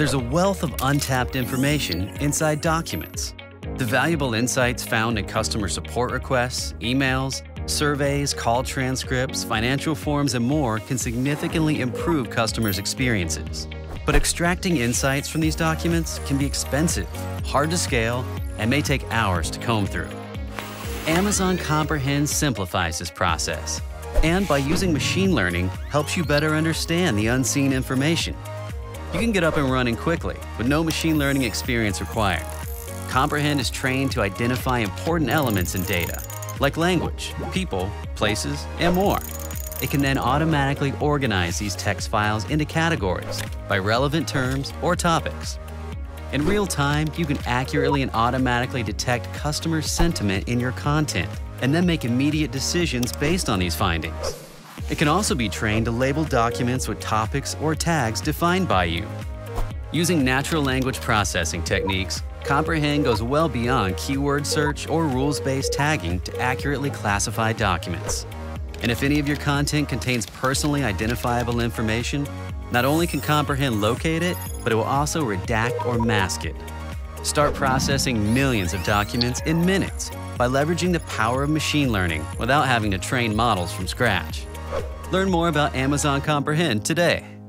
there's a wealth of untapped information inside documents. The valuable insights found in customer support requests, emails, surveys, call transcripts, financial forms, and more can significantly improve customers' experiences. But extracting insights from these documents can be expensive, hard to scale, and may take hours to comb through. Amazon Comprehend simplifies this process, and by using machine learning, helps you better understand the unseen information. You can get up and running quickly with no machine learning experience required. Comprehend is trained to identify important elements in data, like language, people, places, and more. It can then automatically organize these text files into categories by relevant terms or topics. In real time, you can accurately and automatically detect customer sentiment in your content and then make immediate decisions based on these findings. It can also be trained to label documents with topics or tags defined by you. Using natural language processing techniques, Comprehend goes well beyond keyword search or rules-based tagging to accurately classify documents. And if any of your content contains personally identifiable information, not only can Comprehend locate it, but it will also redact or mask it. Start processing millions of documents in minutes by leveraging the power of machine learning without having to train models from scratch. Learn more about Amazon Comprehend today.